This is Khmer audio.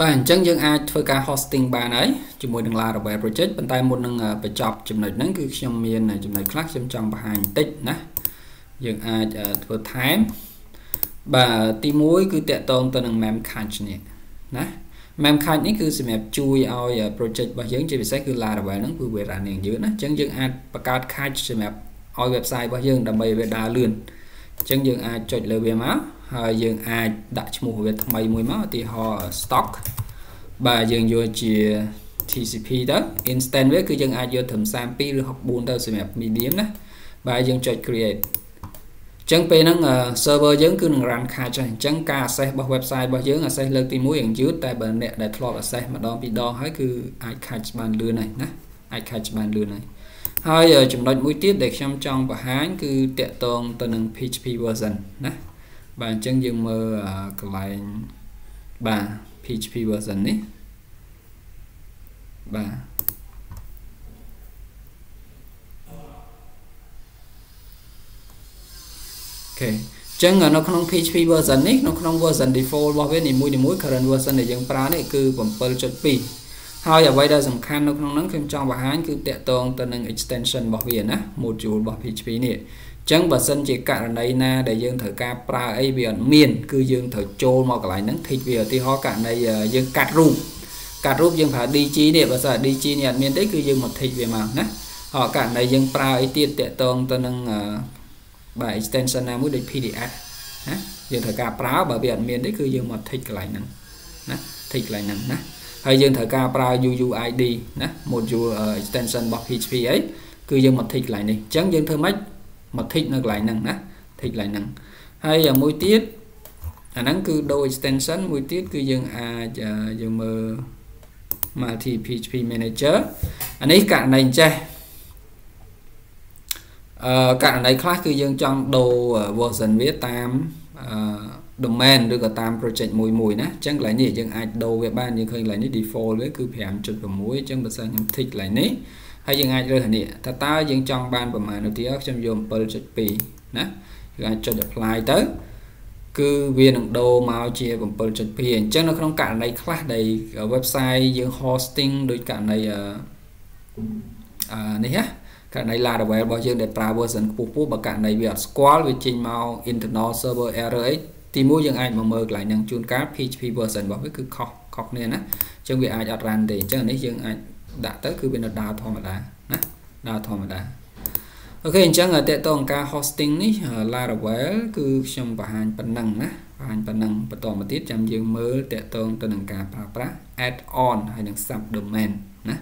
បាទអញ្ចឹងយើងអាចធ្វើការ hosting បានហើយជាមួយនឹង Laravel project ប៉ុន្តែមុននឹងបញ្ចប់ចំណុចហ្នឹងគឺខ្ញុំមានចំណុចខ្លះខ្ញុំចង់បង្ហាញបន្តិចណាយើងអាចធ្វើថែមបាទទី1គឺតកតងទៅនឹង memcache នេះណា memcache នេះគឺសម្រាប់ជួយឲ្យ project របស់យើងជាពិសេសគឺ Laravel ហ្នឹងគឺវា running យឺតណាអញ្ចឹងយើងអាចបង្កើត cache សម្រាប់ឲ្យ website របស់យើងដើម្បីវាដើរលឿន អញ្ចឹងយើងអាចចុចលើវាមកហើយយើងអាចដាក់ឈ្មោះវាថ្មីមួយមកឧទាហរណ៍ stock បាទយើងយកជា TCP ទៅ instant វាគឺយើងអាចយកត្រឹម32ឬ64ទៅសម្រាប់ medium ណាបាទយើងចុច create អញ្ចឹងពេលហ្នឹង server យើងគឺនឹង run cache អញ្ចឹងការ access របស់ website របស់យើង access លើកទី1រៀងយឺតតែបើអ្នកដែលធ្លាប់ access ម្ដងពីរដងហើយគឺអាច cache បានលឿនហើយណាអាច cache បានលឿនហើយ ហើយចំណុចមួយទៀតដែលខ្ញុំចង់បង្ហាញគឺតកតងទៅនឹង PHP version ណាបាទអញ្ចឹងយើងមើលកន្លែងបាទ PHP version នេះបាទអូខេចឹងនៅក្នុង PHP version នេះនៅក្នុង version default របស់វានីមួយៗ current version ដែលយើងប្រើនេះគឺ7.2 ហើយអ្វីដែលសំខាន់នៅក្នុងហ្នឹងខ្ញុំចង់បង្ហាញគឺតកតងទៅនឹង extension របស់វាណា module របស់ PHP នេះចឹងបើសិនជាករណីណាដែលយើងត្រូវការប្រើអីវាអត់មាន គឺយើងត្រូវចូលមកកន្លែងហ្នឹងធីកវាឧទាហរណ៍ករណីយើងកាត់រូបកាត់រូបយើងប្រើ DG នេះបើសិន DG នេះអត់មានទេគឺយើងមកធីកវាមកណាហើយករណីយើងប្រើអីទៀតតកតងទៅនឹងបាទ extension ណាមួយដូច PDF ណាយើងត្រូវការប្រើបើវាអត់មានទេគឺយើងមកធីកកន្លែងហ្នឹងណាធីកកន្លែងហ្នឹងណា ហើយយើងត្រូវការប្រើ UUID ណា module extension របស់ PHP អីគឺយើងមកធីកកន្លែងនេះអញ្ចឹងយើងធ្វើម៉េចមកធីកនៅកន្លែងហ្នឹងណាធីកកន្លែងហ្នឹងហើយមួយទៀតអាហ្នឹងគឺដូរ extension មួយទៀតគឺយើងអាចយើងមើល multi php manager អានេះករណីចេះអឺករណីខ្លះគឺយើងចង់ដូរ version វាតាមអឺ domain ឬក៏តាម project មួយមួយណាអញ្ចឹងកន្លែងនេះយើងអាចដូរវាបានយើងឃើញកន្លែងនេះ default វាគឺ5.6អញ្ចឹងបើសិនខ្ញុំ tick កន្លែងនេះហើយយើងអាចរើសនេះតើតើយើងចង់បានប្រមាណឧទាហរណ៍ខ្ញុំយក7.2ណាយើងអាចចុច apply ទៅគឺវានឹងដូរមកជា7.2អញ្ចឹងនៅក្នុងករណីខ្លះដែល website យើង hosting ដូចករណីអឺនេះណាករណី Laravel របស់យើងដែលប្រើ version ខ្ពស់ៗបើករណីវាអត់ស្គាល់វាចេញមក internal server error អី ទីមួយយើងអាចមកមើលកន្លែងហ្នឹងជួនកាល PHP version របស់វាគឺខុសខុសគ្នាណាអញ្ចឹងវាអាចអត់ run ទេអញ្ចឹងនេះយើងអាចដាក់ទៅគឺវានៅដើរធម្មតាណាដើរធម្មតាអូខេអញ្ចឹងតកតងការ hosting នេះ Laravel គឺខ្ញុំបង្ហាញប៉ុណ្ណឹងណាបង្ហាញប៉ុណ្ណឹងបន្តមកទៀតចាំយើងមើលតកតងទៅនឹងការប្រើប្រាស់ add on ហើយនិង sub domain ណា